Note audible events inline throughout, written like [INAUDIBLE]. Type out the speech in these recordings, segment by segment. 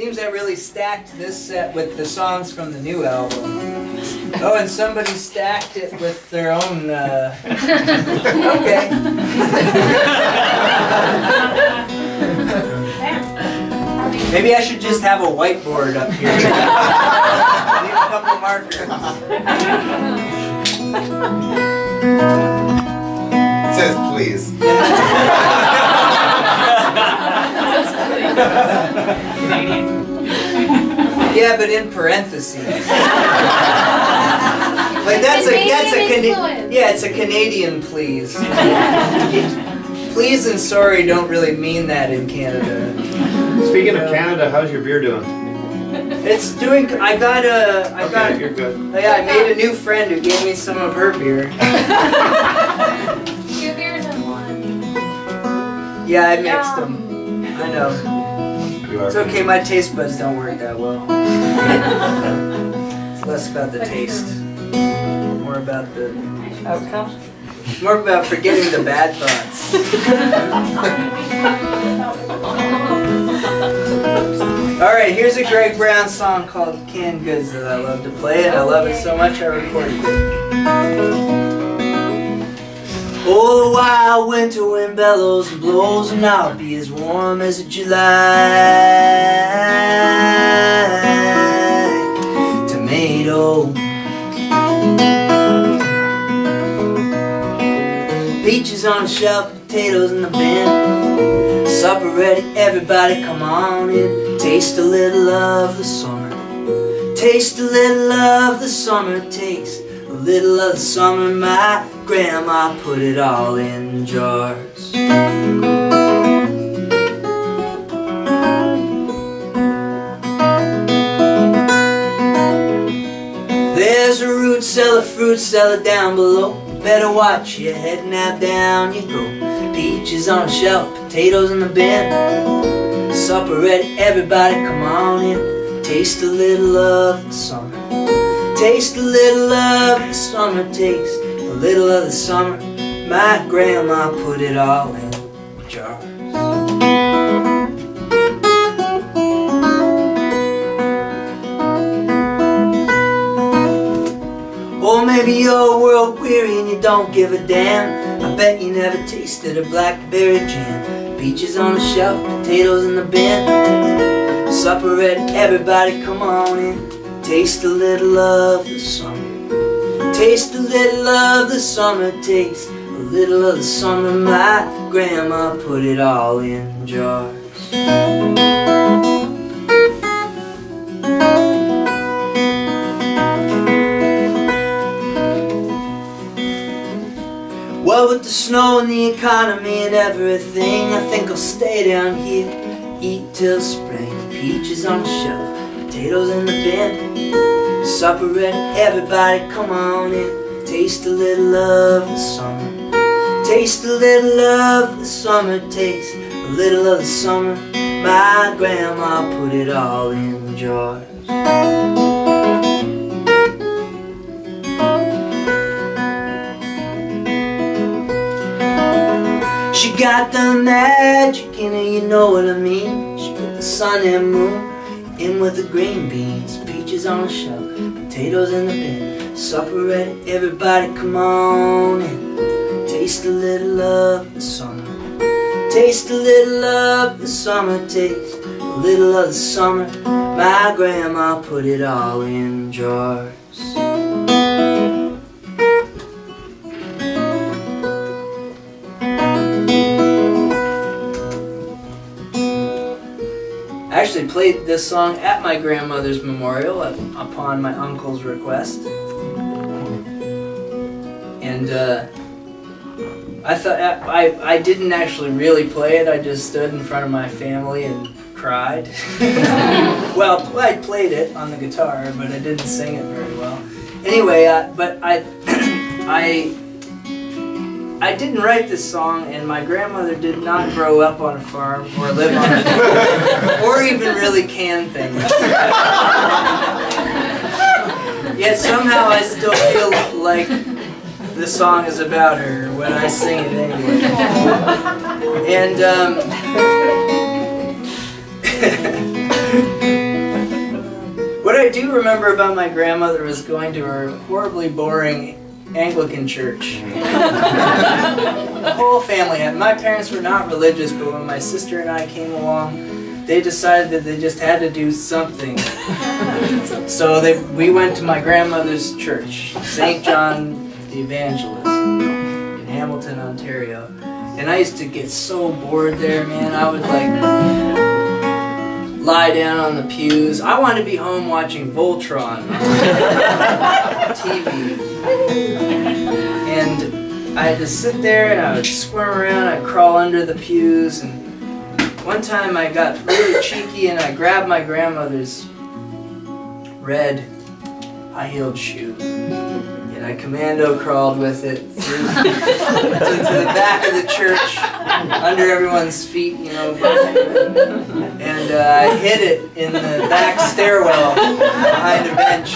Seems I really stacked this set with the songs from the new album. Oh, and somebody stacked it with their own, uh... [LAUGHS] Okay. Maybe I should just have a whiteboard up here. [LAUGHS] Leave a couple markers. It says please. Yeah, but in parentheses. [LAUGHS] like that's a that's a Canadian Cana- yeah, it's a Canadian please. [LAUGHS] please and sorry don't really mean that in Canada. Speaking of Canada, how's your beer doing? It's doing. I got a. I got. Okay, you're good. Oh, yeah, I made a new friend who gave me some of her beer. [LAUGHS] Two beers and one. Yeah, I mixed them. I know. You are. It's okay. My taste buds don't work that well. it's less about the taste, more about the. Outcome? More about forgetting the bad thoughts. [LAUGHS] All right, here's a Greg Brown song called "Canned Goods" that I love to play, and I love it so much I recorded it. Oh, All the while winter wind bellows and blows, and I'll be as warm as a July tomato. Peaches on the shelf, potatoes in the bin. Supper ready, everybody come on in. Taste a little of the summer. Taste a little of the summer. Taste a little of the summer. My grandma put it all in jars. There's a root cellar, fruit cellar down below. Better watch your head now down you go. Peaches on the shelf, potatoes in the bin. Supper ready, everybody come on in. Taste a little of the summer. Taste a little of the summer. Taste a little of the summer. My grandma put it all in jars. Or maybe you're world weary and you don't give a damn. I bet you never tasted a blackberry jam. Peaches on the shelf, potatoes in the bin. Supper ready, everybody come on in. Taste a little of the summer. Taste a little of the summer. Taste a little of the summer. My grandma put it all in jars. Well, with the snow and the economy and everything, I think I'll stay down here, eat till spring. Peaches on the shelf, potatoes in the bin. Supper ready, everybody come on in. Taste a little of the summer. Taste a little of the summer. Taste a little of the summer. My grandma put it all in jars. She got the magic in her, you know what I mean. She put the sun and moon in with the green beans, peaches on the shelf, potatoes in the bin. Supper ready, everybody come on in. Taste a little of the summer. Taste a little of the summer. Taste a little of the summer. My grandma put it all in jars. Actually played this song at my grandmother's memorial up- upon my uncle's request. And uh, I thought I, I didn't actually really play it. I just stood in front of my family and cried. [LAUGHS] well, I played it on the guitar, but I didn't sing it very well. Anyway, uh, but I [CLEARS THROAT] I I didn't write this song, and my grandmother did not grow up on a farm or live on a farm [LAUGHS] or even really can things. Yet somehow I still feel like the song is about her when I sing it anyway. And um, [LAUGHS] What I do remember about my grandmother was going to her horribly boring Anglican church. [LAUGHS] the whole family. My parents were not religious, but when my sister and I came along, they decided that they just had to do something. [LAUGHS] so they, we went to my grandmother's church, St. John the Evangelist, in Hamilton, Ontario. And I used to get so bored there, man. I would like lie down on the pews. I wanted to be home watching Voltron [LAUGHS] on TV. And I had to sit there and I would squirm around, I'd crawl under the pews. And one time I got really cheeky and I grabbed my grandmother's red high-heeled shoe. I commando crawled with it through, [LAUGHS] to, to the back of the church, under everyone's feet, you know. And uh, I hid it in the back stairwell behind a bench.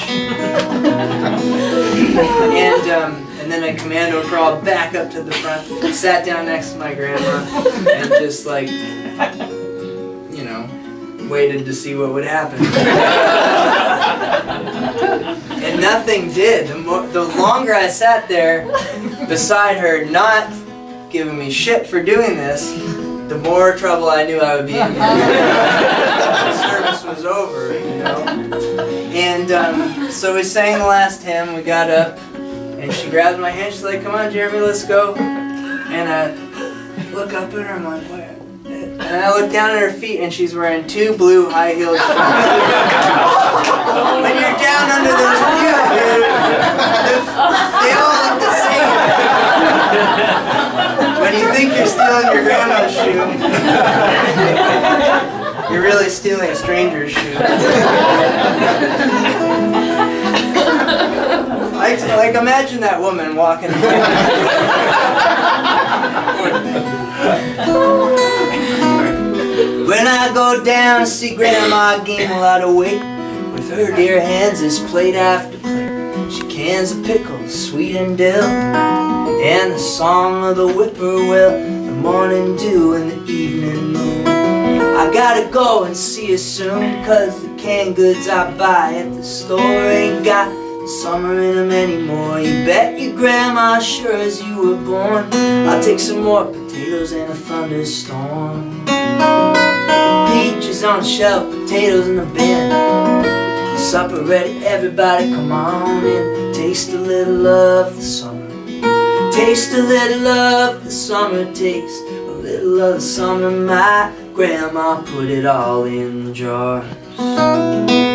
And um, and then I commando crawled back up to the front, sat down next to my grandma, and just like, you know, waited to see what would happen. [LAUGHS] and nothing did. The, more, the longer I sat there beside her, not giving me shit for doing this, the more trouble I knew I would be in. [LAUGHS] the service was over, you know. And um, so we sang the last hymn. We got up, and she grabbed my hand. She's like, "Come on, Jeremy, let's go." And I look up at her. I'm like, "Where?" And I look down at her feet, and she's wearing two blue high-heeled [LAUGHS] shoes. when you're down under those pews, dude, they all look the same. when you think you're stealing your grandma's shoe, you're really stealing a stranger's shoe. like, like, imagine that woman walking. [LAUGHS] When I go down to see Grandma gain a lot of weight. With her dear hands is plate after plate She cans of pickles, sweet and dill. And the song of the whippoorwill The morning dew and the evening moon. I gotta go and see you soon Cause the canned goods I buy at the store Ain't got summer in them anymore. You bet your grandma sure as you were born I'll take some more potatoes and a thunderstorm Peaches on the shelf, potatoes in the bin. Supper ready, everybody come on in. Taste a little of the summer. Taste a little of the summer Taste. A little of the summer My grandma put it all in the jars